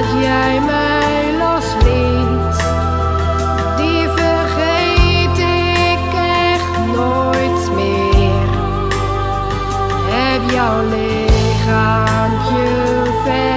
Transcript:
dat jij mij losliet. Die vergeet ik echt nooit meer. Heb jouw lichaampje ver.